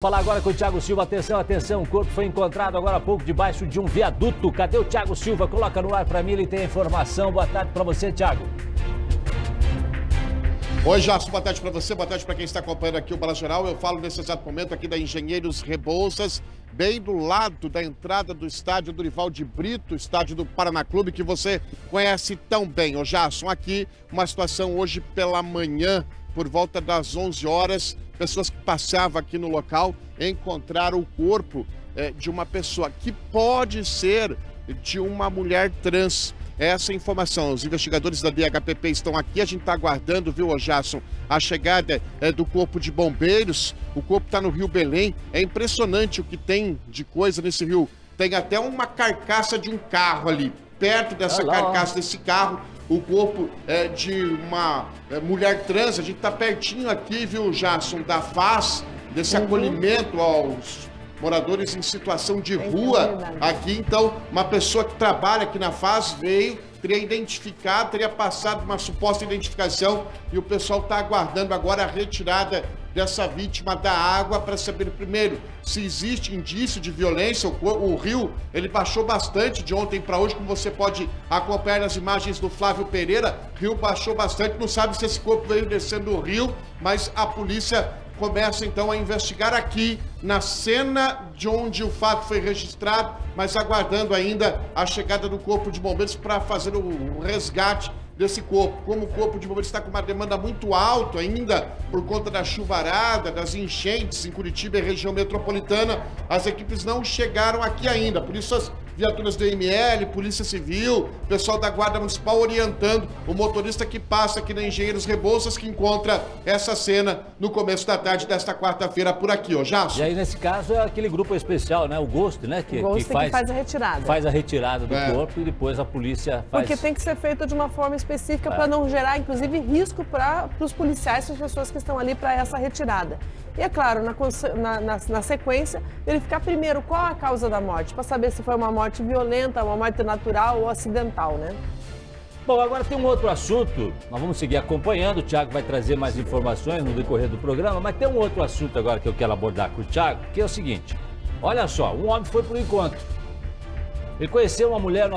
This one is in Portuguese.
Falar agora com o Thiago Silva. Atenção, atenção. O corpo foi encontrado agora há pouco debaixo de um viaduto. Cadê o Thiago Silva? Coloca no ar para mim, ele tem a informação. Boa tarde para você, Thiago. Oi, Jasso, boa tarde para você, boa tarde para quem está acompanhando aqui o Bala Geral. Eu falo nesse exato momento aqui da Engenheiros Rebouças, bem do lado da entrada do estádio Dorival de Brito, estádio do Paraná Clube, que você conhece tão bem. Ô, Jasson, aqui uma situação hoje pela manhã, por volta das 11 horas, pessoas que passavam aqui no local encontraram o corpo é, de uma pessoa que pode ser de uma mulher trans. Essa informação, os investigadores da DHPP estão aqui, a gente está aguardando, viu, Jasson, a chegada é, do corpo de bombeiros. O corpo está no Rio Belém. É impressionante o que tem de coisa nesse rio. Tem até uma carcaça de um carro ali, perto dessa Olá. carcaça desse carro o corpo é, de uma é, mulher trans. A gente está pertinho aqui, viu, Jason, da FAS, desse uhum. acolhimento aos moradores em situação de rua aqui. Então, uma pessoa que trabalha aqui na FAS veio, teria identificado, teria passado uma suposta identificação e o pessoal está aguardando agora a retirada dessa vítima da água para saber primeiro se existe indício de violência. O, o rio ele baixou bastante de ontem para hoje, como você pode acompanhar nas imagens do Flávio Pereira. Rio baixou bastante, não sabe se esse corpo veio descendo o rio, mas a polícia começa então a investigar aqui na cena de onde o fato foi registrado, mas aguardando ainda a chegada do corpo de bombeiros para fazer o resgate desse corpo. Como o corpo de bombeiros está com uma demanda muito alta ainda por conta da chuvarada, das enchentes em Curitiba e região metropolitana, as equipes não chegaram aqui ainda. Por isso as viaturas do IML, Polícia Civil, pessoal da Guarda Municipal orientando o motorista que passa aqui na Engenheiros Rebouças, que encontra essa cena no começo da tarde desta quarta-feira por aqui, ó. Jasso. E aí, nesse caso, é aquele grupo especial, né? O Ghost, né? Que, o Ghost que, faz, que faz a retirada. Faz a retirada do é. corpo e depois a polícia faz... Porque tem que ser feito de uma forma específica é. para não gerar, inclusive, risco para os policiais, para as pessoas que estão ali para essa retirada. E é claro, na, na, na, sequência, verificar primeiro qual a causa da morte, para saber se foi uma morte violenta, uma morte natural ou acidental, né? Bom, agora tem um outro assunto, nós vamos seguir acompanhando, o Tiago vai trazer mais informações no decorrer do programa, mas tem um outro assunto agora que eu quero abordar com o Tiago, que é o seguinte, olha só, um homem foi para o encontro, ele conheceu uma mulher no